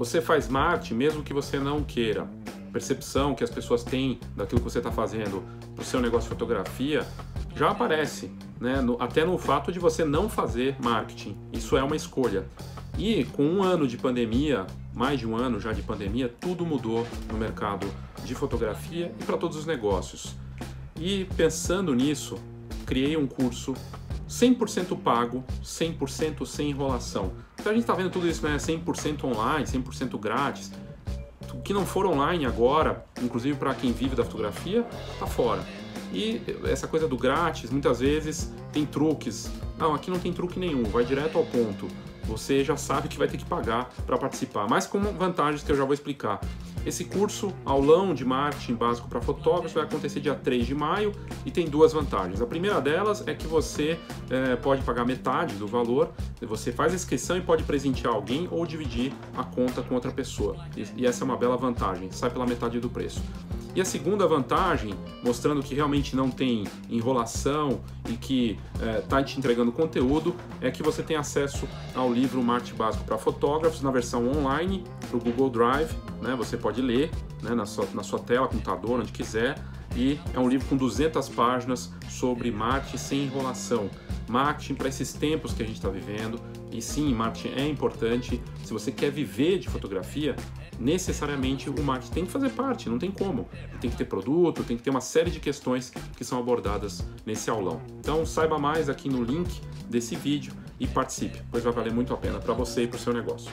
Você faz marketing mesmo que você não queira. Percepção que as pessoas têm daquilo que você está fazendo para o seu negócio de fotografia já aparece, né? No, até no fato de você não fazer marketing. Isso é uma escolha. E com um ano de pandemia, mais de um ano já de pandemia, tudo mudou no mercado de fotografia e para todos os negócios. E pensando nisso, criei um curso 100% pago, 100% sem enrolação. Então a gente está vendo tudo isso, né? 100% online, 100% grátis. O que não for online agora, inclusive para quem vive da fotografia, tá fora. E essa coisa do grátis, muitas vezes tem truques. Não, aqui não tem truque nenhum, vai direto ao ponto. Você já sabe que vai ter que pagar para participar, mas com vantagens que eu já vou explicar. Esse curso, aulão de marketing básico para fotógrafos, vai acontecer dia 3 de maio e tem duas vantagens. A primeira delas é que você é, pode pagar metade do valor, você faz a inscrição e pode presentear alguém ou dividir a conta com outra pessoa. E, e essa é uma bela vantagem, sai pela metade do preço. E a segunda vantagem, mostrando que realmente não tem enrolação e que está é, te entregando conteúdo, é que você tem acesso ao livro Marketing Básico para Fotógrafos na versão online, para o Google Drive. Né? Você pode ler né, na, sua, na sua tela, computador, onde quiser. E é um livro com 200 páginas sobre marketing sem enrolação. Marketing para esses tempos que a gente está vivendo. E sim, marketing é importante. Se você quer viver de fotografia, necessariamente o marketing tem que fazer parte, não tem como. Tem que ter produto, tem que ter uma série de questões que são abordadas nesse aulão. Então saiba mais aqui no link desse vídeo e participe, pois vai valer muito a pena para você e para o seu negócio.